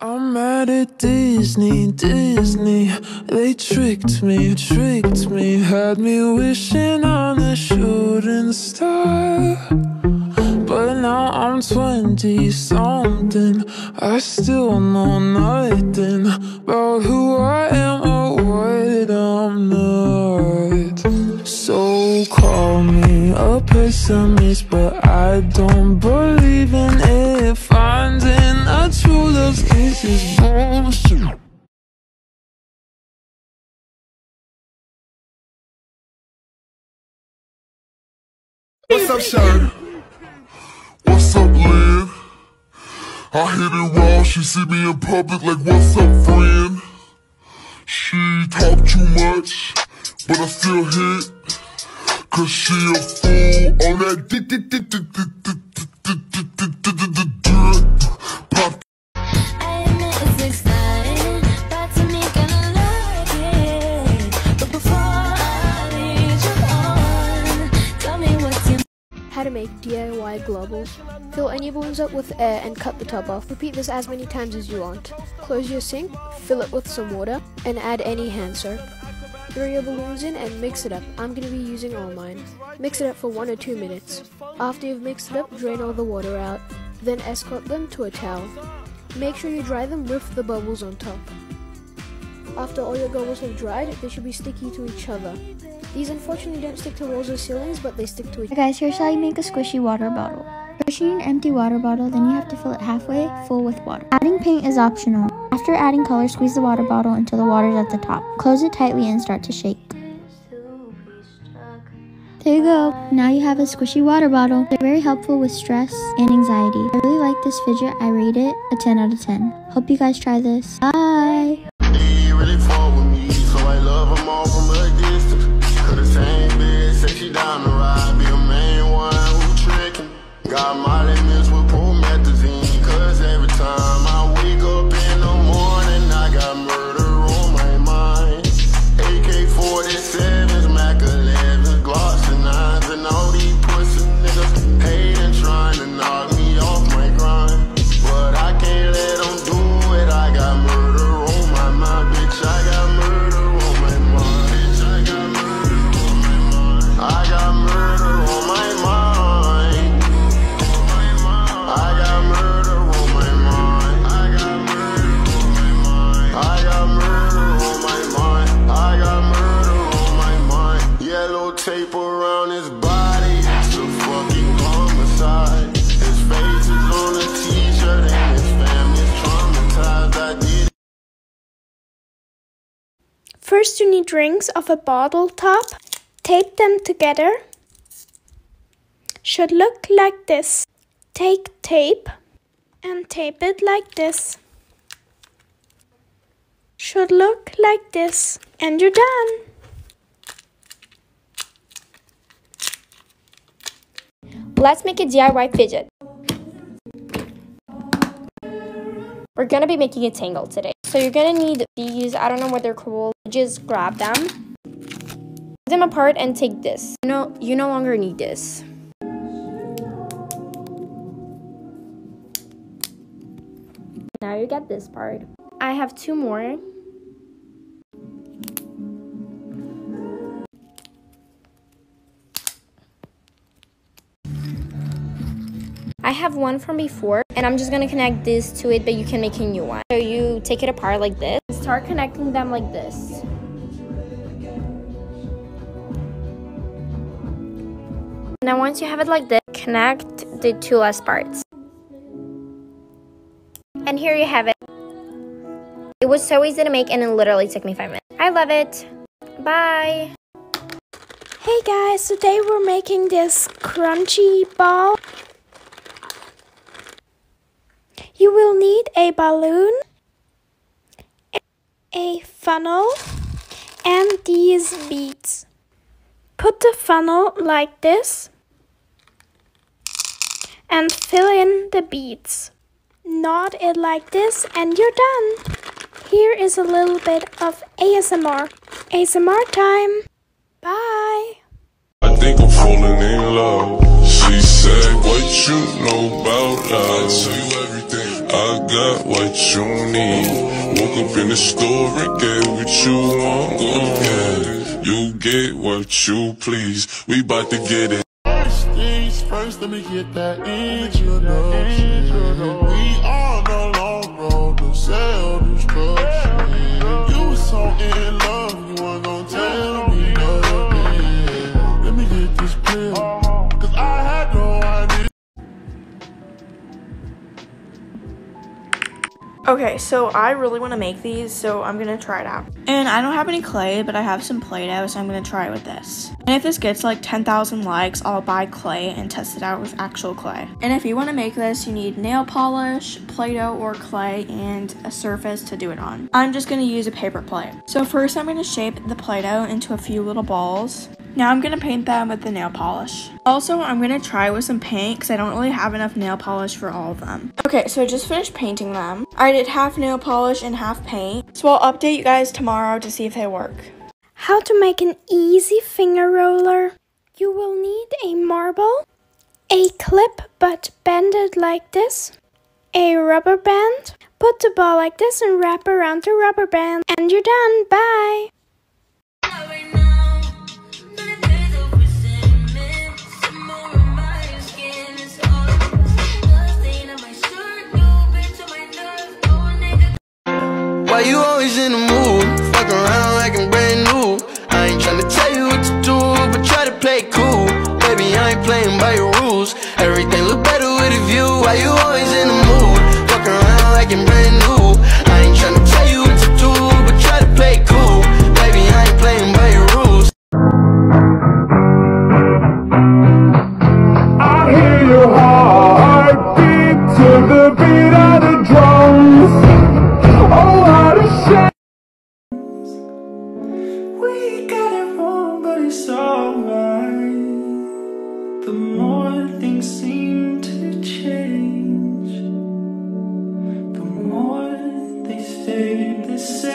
I'm mad at Disney, Disney. They tricked me, tricked me, had me wishing on a shooting star. But now I'm 20 something. I still know nothing about who I am or what I'm not. So call me a pessimist, but I don't believe in it. True love's kiss is bullshit. What's up, Sharon? What's up, Lynn? I hit it raw, she see me in public like, what's up, friend? She talk too much, but I still hit. Cause she a fool on that DIY globbles. Fill any balloons up with air and cut the top off. Repeat this as many times as you want. Close your sink, fill it with some water, and add any hand soap. Throw your balloons in and mix it up. I'm going to be using all mine. Mix it up for 1 or 2 minutes. After you've mixed it up, drain all the water out. Then escort them to a towel. Make sure you dry them with the bubbles on top. After all your globbles have dried, they should be sticky to each other. These unfortunately don't stick to walls or ceilings, but they stick to each Hey guys, here's how you make a squishy water bottle. First you need an empty water bottle, then you have to fill it halfway full with water. Adding paint is optional. After adding color, squeeze the water bottle until the water's at the top. Close it tightly and start to shake. There you go. Now you have a squishy water bottle. They're very helpful with stress and anxiety. I really like this fidget. I rate it a 10 out of 10. Hope you guys try this. Bye! Tape around his body. It's fucking homicide. His face is on a t-shirt and his family's traumatized. I did First, you need rings of a bottle top. Tape them together. Should look like this. Take tape and tape it like this. Should look like this. And you're done. Let's make a DIY fidget. We're gonna be making a tangle today. So you're gonna need these, I don't know what they're called. Just grab them. Put them apart and take this. No, you no longer need this. Now you get this part. I have two more. Have one from before, and I'm just gonna connect this to it, but you can make a new one. So you take it apart like this, start connecting them like this. Now once you have it like this, connect the two last parts. And here you have it. It was so easy to make and it literally took me five minutes. I love it. Bye. Hey guys, today we're making this crunchy ball. You will need a balloon, a funnel, and these beads. Put the funnel like this and fill in the beads. Knot it like this and you're done. Here is a little bit of ASMR. ASMR time. Bye. I think I'm falling in love. She said, what you know about love. I tell you everything. I got what you need. Woke up in the store and get what you want. Ahead. You get what you please. We bout to get it. First things first, let me get that introduction. We on the long road to sell destruction. You so in Okay, so I really want to make these, so I'm gonna try it out. And I don't have any clay, but I have some Play-Doh, so I'm gonna try it with this. And if this gets like 10,000 likes, I'll buy clay and test it out with actual clay. And if you want to make this, you need nail polish, Play-Doh or clay, and a surface to do it on. I'm just gonna use a paper plate. So first I'm gonna shape the Play-Doh into a few little balls. Now I'm gonna paint them with the nail polish. Also, I'm gonna try with some paint because I don't really have enough nail polish for all of them. Okay, so I just finished painting them. I did half nail polish and half paint. So I'll update you guys tomorrow to see if they work. How to make an easy finger roller. You will need a marble, a clip but bended like this, a rubber band. Put the ball like this and wrap around the rubber band. And you're done. Bye. Stay the same.